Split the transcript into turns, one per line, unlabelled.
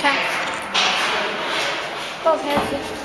开。爆开吃